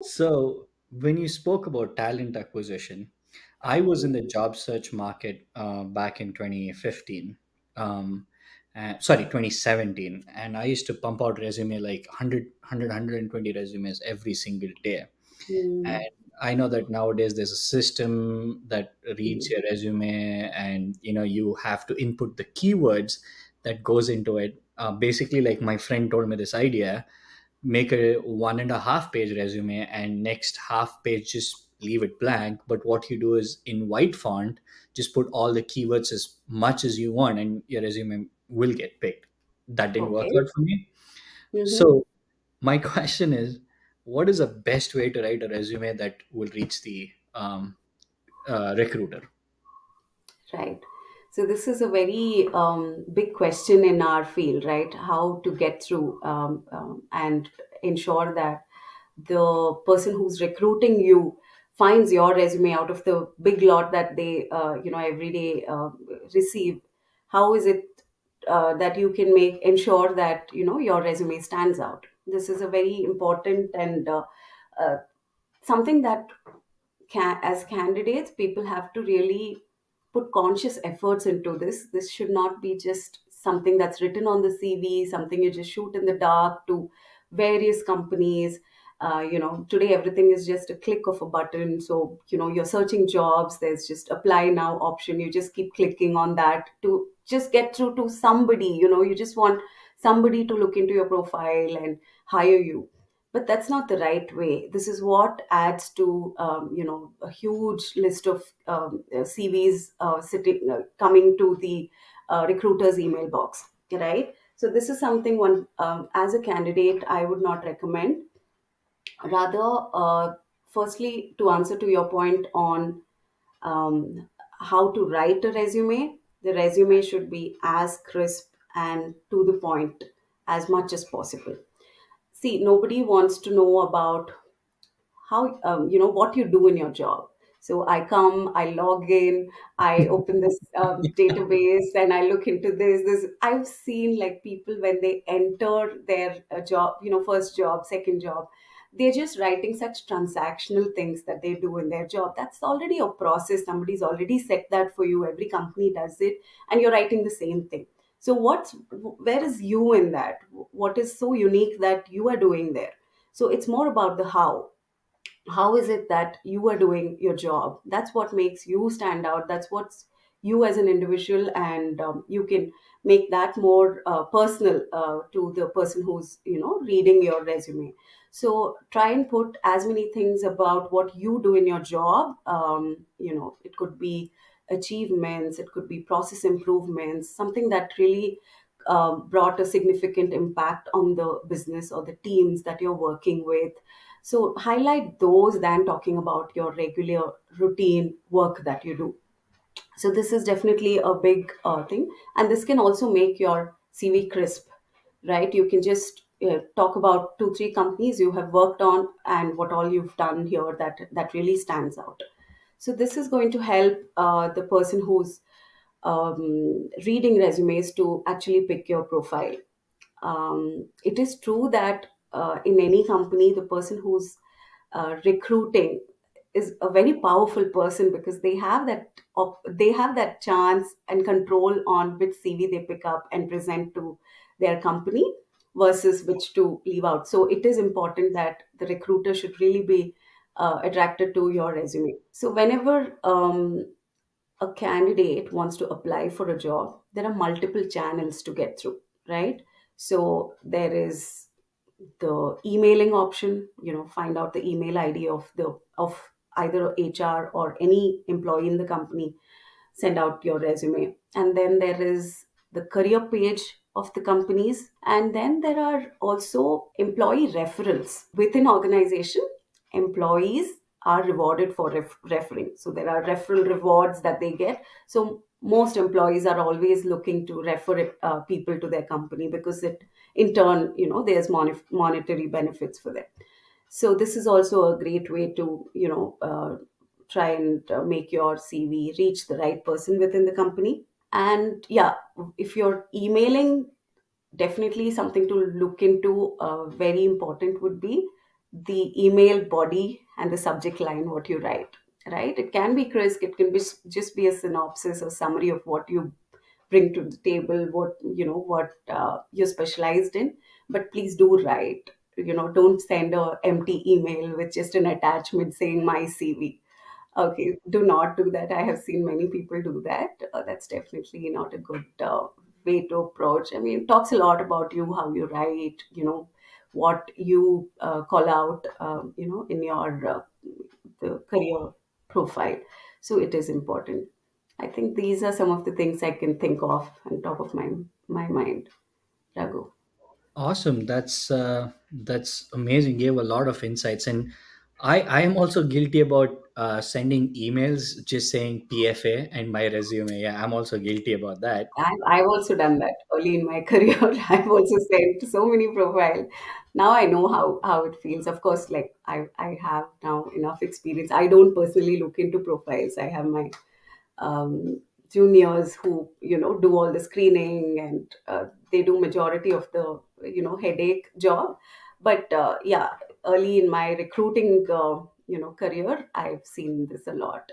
So, when you spoke about talent acquisition, I was in the job search market uh, back in 2015. Um, uh, sorry, 2017. And I used to pump out resume like 100, 120 resumes every single day. Mm, And I know that nowadays there's a system that reads mm, your resume and, you know, you have to input the keywords that goes into it. Uh, basically, like my friend told me this idea make a one and a half page resume and next half page just leave it blank. But what you do is in white font just put all the keywords as much as you want and your resume will get picked. That didn't work okay. out for me. Hmm so my question is what is the best way to write a resume that will reach the um, uh, recruiter? Right. So this is a very um, big question in our field, right? How to get through um, um, and ensure that the person who's recruiting you finds your resume out of the big lot that they, uh, you know, every day uh, receive. How is it uh, that you can make ensure that you know your resume stands out? This is a very important and uh, uh, something that can, as candidates, people have to really put conscious efforts into this. This should not be just something that's written on the CV, something you just shoot in the dark to various companies. Uh, you know, today everything is just a click of a button. So, you know, you're searching jobs, there's just apply now option. You just keep clicking on that to just get through to somebody. You know, you just want somebody to look into your profile and hire you but that's not the right way. This is what adds to um, you know a huge list of um, uh, cvs uh, sitting uh, coming to the uh, recruiter's email box right? So this is something one um, as a candidate i would not recommend. Rather uh, firstly to answer to your point on um, how to write a resume the resume should be as crisp and to the point as much as possible see nobody wants to know about how um, you know what you do in your job. So i come i log in i open this uh, database and i look into this this. I've seen like people when they enter their uh, job you know first job second job they're just writing such transactional things that they do in their job. That's already a process. Somebody's already set that for you. Every company does it. And you're writing the same thing so what's where is you in that? What is so unique that you are doing there? So it's more about the how. How is it that you are doing your job? That's what makes you stand out. That's what's you as an individual and um, you can make that more uh, personal uh, to the person who's you know reading your resume. So try and put as many things about what you do in your job. Um, you know it could be achievements it could be process improvements something that really uh, brought a significant impact on the business or the teams that you're working with so highlight those than talking about your regular routine work that you do. So this is definitely a big uh, thing, and this can also make your CV crisp, right? You can just uh, talk about two, three companies you have worked on and what all you've done here that that really stands out. So this is going to help uh, the person who's um, reading resumes to actually pick your profile um, it is true that uh, in any company, the person who's uh, recruiting is a very powerful person because they have that op- they have that chance and control on which CV they pick up and present to their company versus which to leave out. So it is important that the recruiter should really be uh, attracted to your resume. So whenever um, a candidate wants to apply for a job, there are multiple channels to get through, right? So there is the emailing option, you know, find out the email ID of the of either HR or any employee in the company, send out your resume. And then there is the career page of the companies. And then there are also employee referrals within organization. Employees are rewarded for ref- referring. So there are referral rewards that they get. So most employees are always looking to refer uh, people to their company because it, in turn, you know, there's mon- monetary benefits for them. So this is also a great way to, you know, uh, try and uh, make your CV reach the right person within the company. And yeah, if you're emailing, definitely something to look into. Uh, very important would be the email body and the subject line what you write right? It can be crisp it can be just be a synopsis or summary of what you bring to the table what you know what uh, you're specialized in. But please do write you know don't send a empty email with just an attachment saying my cv okay do not do that. I have seen many people do that. Uh, that's definitely not a good uh, way to approach. I mean it talks a lot about you how you write you know what you uh, call out um, you know in your uh, the career profile. So it is important. I think these are some of the things i can think of on top of my my mind. Raghu. Awesome. That's uh, that's amazing. Gave a lot of insights, and I I am also guilty about uh, sending emails just saying PFA and my resume. Yeah, I'm also guilty about that. I've, I've also done that early in my career. I've also sent so many profiles. Now I know how, how it feels. Of course, like I, I have now enough experience. I don't personally look into profiles. I have my um, juniors who you know do all the screening and uh, they do majority of the you know headache job but uh, yeah early in my recruiting uh, you know career i've seen this a lot